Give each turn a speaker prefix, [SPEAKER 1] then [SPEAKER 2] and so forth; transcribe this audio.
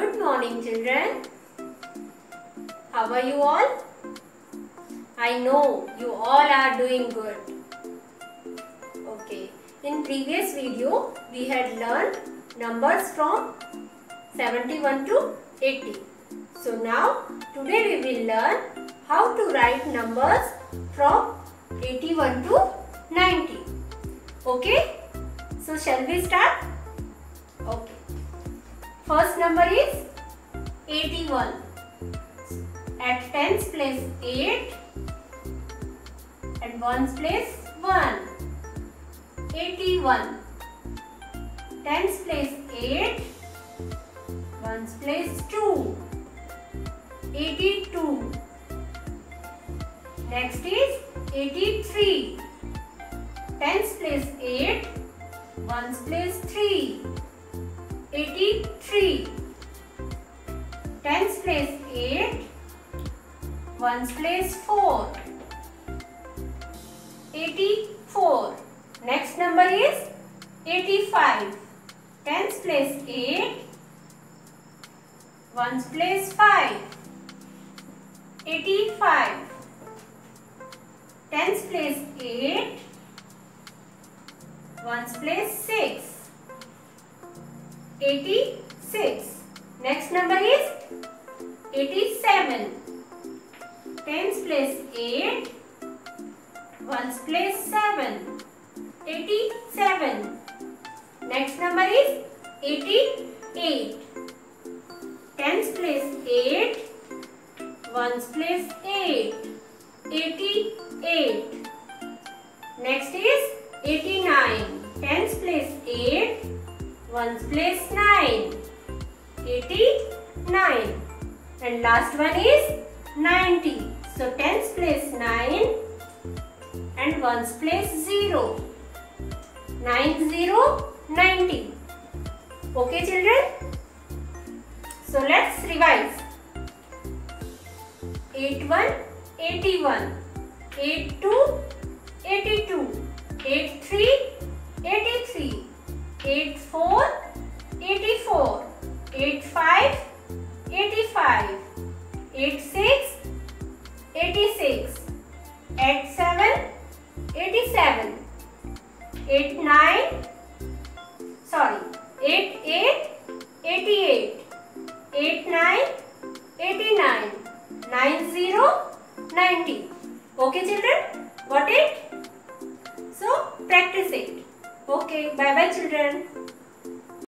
[SPEAKER 1] Good morning children. How are you all? I know you all are doing good. Okay. In previous video we had learned numbers from 71 to 80. So now today we will learn how to write numbers from 81 to 90. Okay? So shall we start? Okay. First number is 81. At tens place 8 and ones place 1. 81. Tens place 8. Ones place 2. 82. Next is 83. Tens place 8. Ones place 3. 83. Tens place 8. Ones place 4. 84. Next number is 85. Tens place 8. Ones place 5. 85. Tens place 8. Ones place 6. 86. Next number is 87. Tens place 8. Ones place 7. 87. Next number is 88. Tens place 8. Ones place 8. 88. Next is Ones place 9. 89. And last one is 90. So 10's place 9 and 1's place 0. 9, 0, 90. Okay children? So let's revise. Eight 81, 81. 82, Eight 83, Eight four. 84 85 85 86 86 87 87 89 sorry 88 88 89 89 90 90 okay children? Got it so practice it. Okay bye bye children